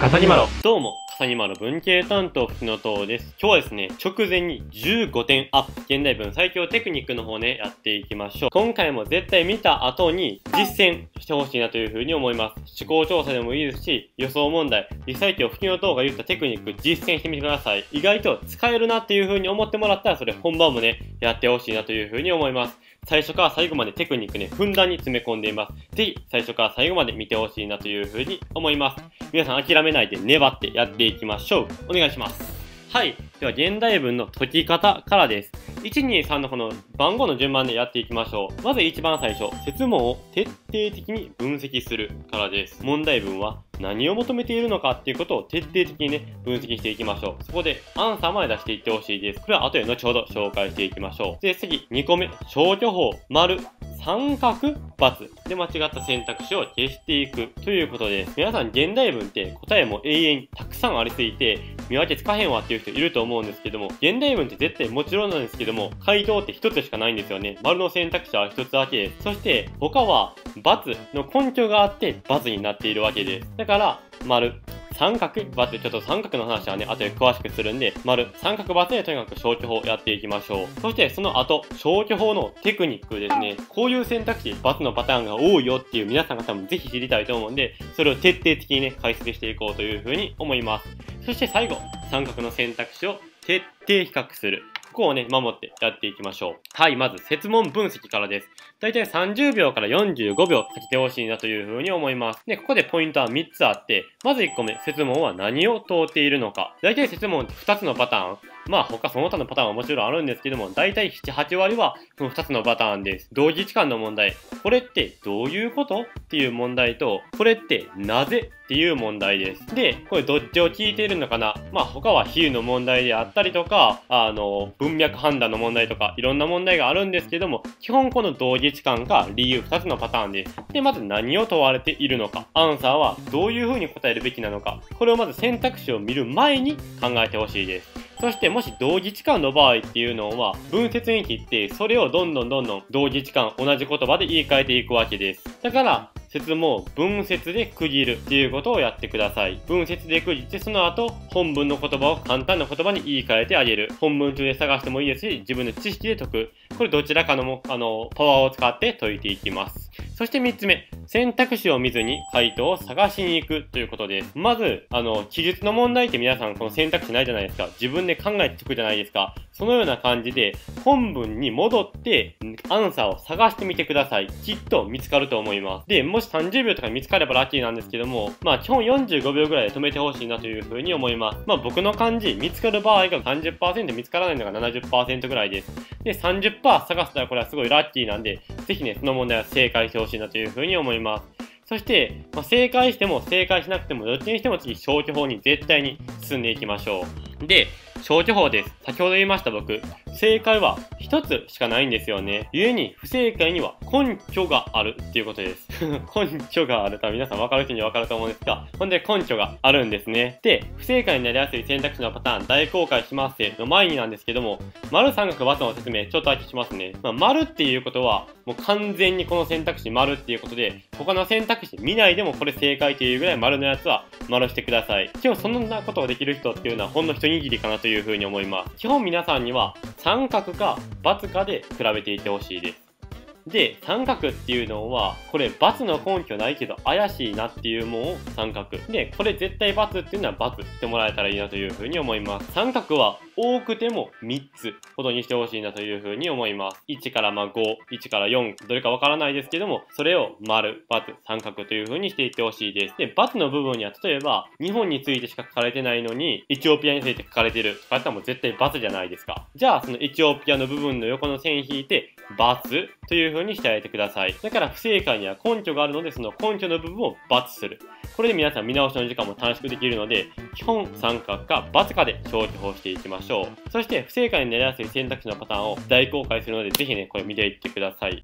笠にまろどうも、笠にまろ文系担当福野党です。今日はですね、直前に15点アップ、現代文最強テクニックの方ね、やっていきましょう。今回も絶対見た後に実践してほしいなというふうに思います。思考調査でもいいですし、予想問題、実際今日福野党が言ったテクニック実践してみてください。意外と使えるなっていうふうに思ってもらったら、それ本番もね、やってほしいなというふうに思います。最初から最後までテクニックね、ふんだんに詰め込んでいます。ぜひ、最初から最後まで見てほしいなというふうに思います。皆さん諦めないで粘ってやっていきましょう。お願いします。はい。では、現代文の解き方からです。1、2、3のこの番号の順番でやっていきましょう。まず一番最初、説問を徹底的に分析するからです。問題文は何を求めているのかっていうことを徹底的にね、分析していきましょう。そこでアンサーまで出していってほしいです。これは後で後ほど紹介していきましょう。で、次、2個目、消去法、丸、三角、×で間違った選択肢を消していくということです。皆さん現代文って答えも永遠にたくさんありすぎて見分けつかへんわっていう人いると思うんですけども、現代文って絶対もちろんなんですけども、回答って一つしかないんですよね。丸の選択肢は一つだけで。そして他は×の根拠があって×になっているわけです。だから、丸。三角バツちょっと三角の話はね、後で詳しくするんで、丸、三角バツでとにかく消去法やっていきましょう。そしてその後、消去法のテクニックですね。こういう選択肢、バツのパターンが多いよっていう皆さん方もぜひ知りたいと思うんで、それを徹底的にね、解説していこうというふうに思います。そして最後、三角の選択肢を徹底比較する。ここをね、守ってやっていきましょう。はい、まず、設問分析からです。だいたい30秒から45秒かけてほしいなというふうに思います。で、ここでポイントは3つあって、まず1個目、設問は何を問うているのか。だいたい設問って2つのパターン。まあ他その他のパターンはもちろんあるんですけども、だいたい7、8割はその2つのパターンです。同時期間の問題。これってどういうことっていう問題と、これってなぜっていう問題です。で、これどっちを聞いているのかなまあ他は比喩の問題であったりとか、あの、文脈判断の問題とか、いろんな問題があるんですけども、基本この同時期間が理由2つのパターンです。で、まず何を問われているのか。アンサーはどういう風に答えるべきなのか。これをまず選択肢を見る前に考えてほしいです。そしてもし同時置換の場合っていうのは文節に切ってそれをどんどんどんどん同時置換同じ言葉で言い換えていくわけです。だから説も文節で区切るっていうことをやってください。文節で区切ってその後本文の言葉を簡単な言葉に言い換えてあげる。本文中で探してもいいですし自分の知識で解く。これどちらかのもあのパワーを使って解いていきます。そして3つ目、選択肢を見ずに回答を探しに行くということです。まず、あの、記述の問題って皆さんこの選択肢ないじゃないですか。自分で考えて解くじゃないですか。そのような感じで、本文に戻って、アンサーを探してみてください。きっと見つかると思います。で、もし30秒とか見つかればラッキーなんですけども、まあ基本45秒ぐらいで止めてほしいなというふうに思います。まあ僕の感じ、見つかる場合が30%見つからないのが70%ぐらいです。で、30%探せたらこれはすごいラッキーなんで、ぜひね、その問題は正解してほしいなというふうに思います。いますそして、まあ、正解しても正解しなくてもどっちにしても次消去法に絶対に進んでいきましょう。で、消去法です。先ほど言いました僕、正解は一つしかないんですよね。故に不正解には根拠があるっていうことです。根拠があるとは皆さん分かる人には分かると思うんですが、ほんで根拠があるんですね。で、不正解になりやすい選択肢のパターン大公開しますの前になんですけども、丸三角×の説明ちょっとだけしますね。まあ、丸っていうことは、もう完全にこの選択肢丸っていうことで、他の選択肢見ないでもこれ正解というぐらい丸のやつは丸してください。基本そんなことをできる人っていうのはほんの一握りかなというふうに思います。基本皆さんには三角か×かで比べていってほしいです。で、三角っていうのは、これ×の根拠ないけど怪しいなっていうもんを三角。で、これ絶対×っていうのは×ってもらえたらいいなというふうに思います。三角は多くても3つほどにしてほしいなというふうに思います。1からま5、1から4、どれかわからないですけども、それを丸、×、三角というふうにしていってほしいです。で、×の部分には例えば、日本についてしか書かれてないのに、エチオピアについて書かれてるとかやったらもう絶対×じゃないですか。じゃあ、そのエチオピアの部分の横の線引いて、×というのにしてあげてください。だから不正解には根拠があるので、その根拠の部分を×する。これで皆さん見直しの時間も短縮できるので、基本三角か×かで消去法していきましょう。そして不正解になりやすい選択肢のパターンを大公開するので、ぜひね、これ見ていってください。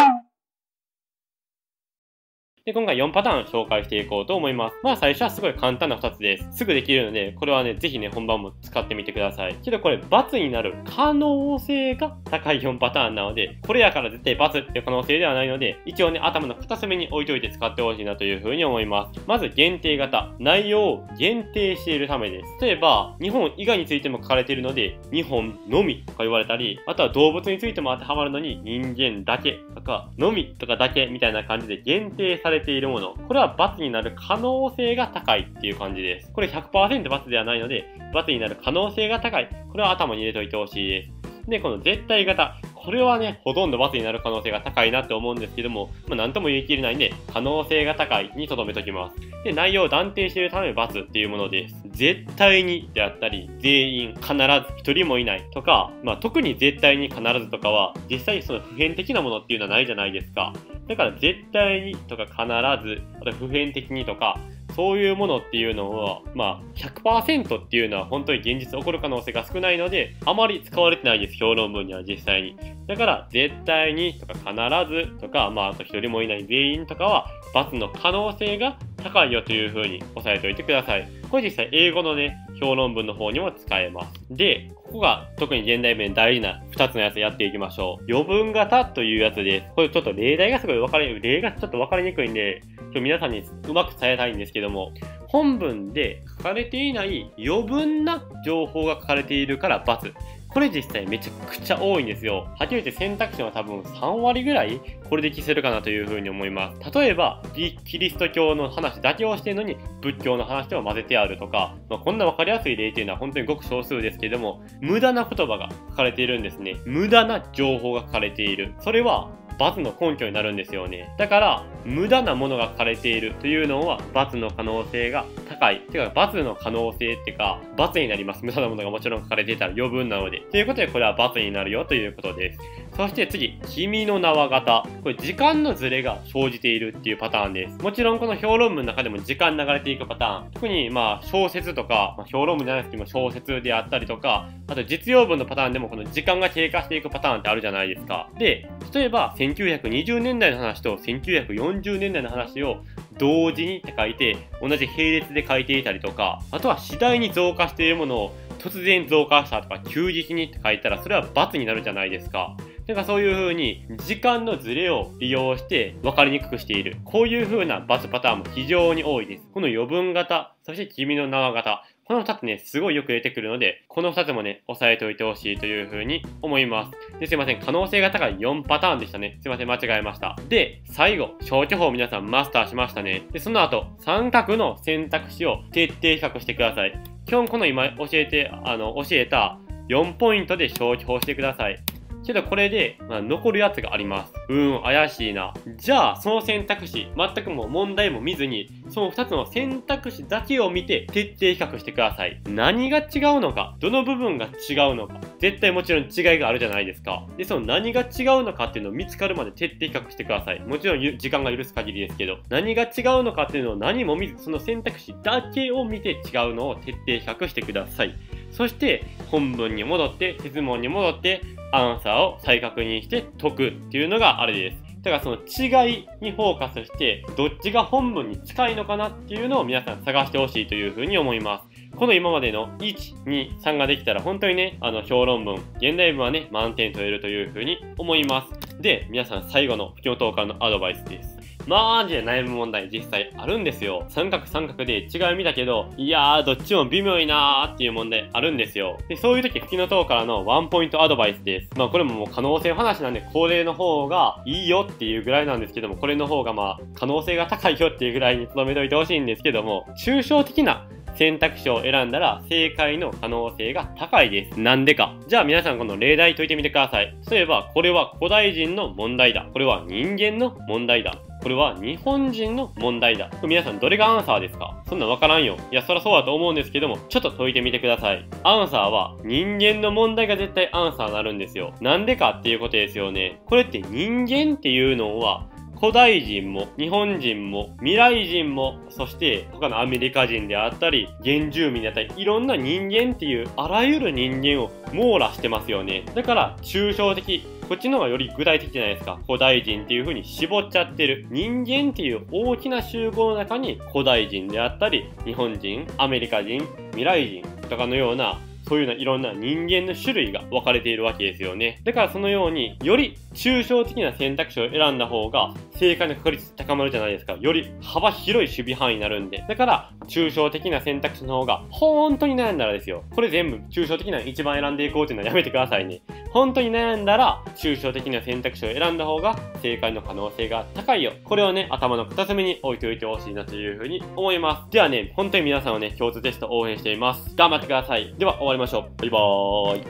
で、今回4パターン紹介していこうと思います。まあ最初はすごい簡単な2つです。すぐできるので、これはね、ぜひね、本番も使ってみてください。けどこれ、×になる可能性が高い4パターンなので、これやから絶対×っていう可能性ではないので、一応ね、頭の片隅に置いといて使ってほしいなというふうに思います。まず、限定型。内容を限定しているためです。例えば、日本以外についても書かれているので、日本のみとか言われたり、あとは動物についても当てはまるのに、人間だけとか、のみとかだけみたいな感じで限定されれているもの。これは罰になる可能性が高いっていう感じです。これ100%罰ではないので、罰になる可能性が高い。これは頭に入れておいてほしいです。で、この絶対型。これはね、ほとんど罰になる可能性が高いなって思うんですけども、まあ、なんとも言い切れないんで、可能性が高いに留めときます。で、内容を断定しているため罰っていうものです。絶対にであったり、全員、必ず、一人もいないとか、まあ、特に絶対に必ずとかは、実際その普遍的なものっていうのはないじゃないですか。だから絶対にとか必ず、あと普遍的にとか、そういうものっていうのは、まあ、100%っていうのは本当に現実起こる可能性が少ないので、あまり使われてないです、評論文には実際に。だから、絶対にとか必ずとか、まあ、あと一人もいない全員とかは、罰の可能性が高いよというふうに押さえておいてください。これ実際英語のね、評論文の方にも使えます。で、ここが特に現代文大事な2つのやつやっていきましょう。余分型というやつです。これちょっと例題がすごい分かり、例がちょっと分かりにくいんで、今日皆さんにうまく伝えたいんですけども、本文で書かれていない余分な情報が書かれているから×。これ実際めちゃくちゃ多いんですよ。はっきり言って選択肢は多分3割ぐらいこれで消せるかなというふうに思います。例えば、キリスト教の話だけをしてるのに仏教の話と混ぜてあるとか、まあ、こんなわかりやすい例っていうのは本当にごく少数ですけども、無駄な言葉が書かれているんですね。無駄な情報が書かれている。それは罰の根拠になるんですよね。だから、無駄なものが書かれているというのは、罰の可能性が高い。てか、罰の可能性ってか、罰になります。無駄なものがもちろん書かれていたら余分なので。ということで、これは罰になるよということです。そして次、君の名は型。これ時間のズレが生じているっていうパターンです。もちろんこの評論文の中でも時間流れていくパターン。特にまあ小説とか、まあ、評論文じゃないですけども小説であったりとか、あと実用文のパターンでもこの時間が経過していくパターンってあるじゃないですか。で、例えば1920年代の話と1940年代の話を同時にって書いて、同じ並列で書いていたりとか、あとは次第に増加しているものを突然増加したとか急激にって書いたらそれは罰になるじゃないですか。なんかそういう風に時間のズレを利用して分かりにくくしている。こういう風なバツパターンも非常に多いです。この余分型、そして君の名は型。この2つね、すごいよく出てくるので、この2つもね、押さえておいてほしいという風に思います。で、すいません。可能性が高い4パターンでしたね。すいません。間違えました。で、最後、消去法を皆さんマスターしましたね。で、その後、三角の選択肢を徹底比較してください。基本この今教えて、あの、教えた4ポイントで消去法してください。けどこれで、まあ、残るやつがあります。うん、怪しいな。じゃあ、その選択肢、全くも問題も見ずに、その2つの選択肢だけを見て徹底比較してください。何が違うのか、どの部分が違うのか、絶対もちろん違いがあるじゃないですか。で、その何が違うのかっていうのを見つかるまで徹底比較してください。もちろん時間が許す限りですけど、何が違うのかっていうのを何も見ず、その選択肢だけを見て違うのを徹底比較してください。そして、本文に戻って、質問に戻って、アンサーを再確認して解くっていうのがあれです。だからその違いにフォーカスして、どっちが本文に近いのかなっていうのを皆さん探してほしいというふうに思います。この今までの1、2、3ができたら本当にね、あの評論文、現代文はね、満点取れるというふうに思います。で、皆さん最後の不況投下のアドバイスです。マジで悩む問題実際あるんですよ。三角三角で違い見たけど、いやー、どっちも微妙いなーっていう問題あるんですよ。で、そういう時、吹きの塔からのワンポイントアドバイスです。まあこれももう可能性話なんで、高齢の方がいいよっていうぐらいなんですけども、これの方がまあ可能性が高いよっていうぐらいに留めといてほしいんですけども、抽象的な選択肢を選んだら正解の可能性が高いです。なんでか。じゃあ皆さんこの例題解いてみてください。例えば、これは古代人の問題だ。これは人間の問題だ。これは日本人の問題だ。皆さんどれがアンサーですか？そんなわからんよ。いや、そらそうだと思うんですけども、ちょっと解いてみてください。アンサーは人間の問題が絶対アンサーになるんですよ。なんでかっていうことですよね。これって人間っていうのは古代人も日本人も未来人もそして他のアメリカ人であったり原住民であったりいろんな人間っていうあらゆる人間を網羅してますよねだから抽象的こっちの方がより具体的じゃないですか。古代人っていう風に絞っちゃってる。人間っていう大きな集合の中に古代人であったり、日本人、アメリカ人、未来人とかのようなそういうようないろんな人間の種類が分かれているわけですよね。だからそのように、より抽象的な選択肢を選んだ方が、正解の確率高まるじゃないですか。より幅広い守備範囲になるんで。だから、抽象的な選択肢の方が、本当に悩んだらですよ。これ全部抽象的な一番選んでいこうっていうのはやめてくださいね。本当に悩んだら、抽象的な選択肢を選んだ方が、正解の可能性が高いよ。これをね、頭の片隅に置いておいてほしいなというふうに思います。ではね、本当に皆さんをね、共通テスト応援しています。頑張ってください。では、終わり会いましょう。バイバーイ。